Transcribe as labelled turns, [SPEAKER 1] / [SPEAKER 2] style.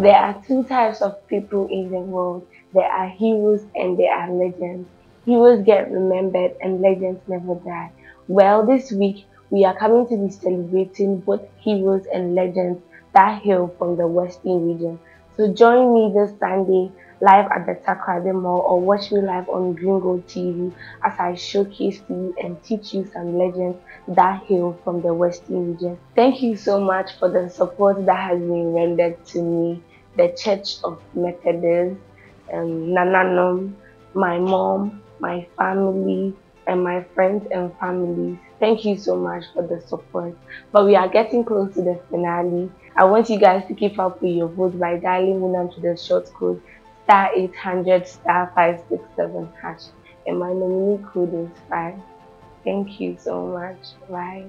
[SPEAKER 1] There are two types of people in the world. There are heroes and there are legends. Heroes get remembered and legends never die. Well, this week we are coming to be celebrating both heroes and legends that hail from the Western region. So join me this Sunday live at the Takoradi Mall or watch me live on Green Gold TV as I showcase to you and teach you some legends that hail from the Western region. Thank you so much for the support that has been rendered to me, the Church of Methodist, um, Nananom, my mom, my family, and my friends and families. Thank you so much for the support. But we are getting close to the finale. I want you guys to keep up with your votes by dialing in to the short code star 800 star 567 hash. And my nominee code is 5. Thank you so much. Bye.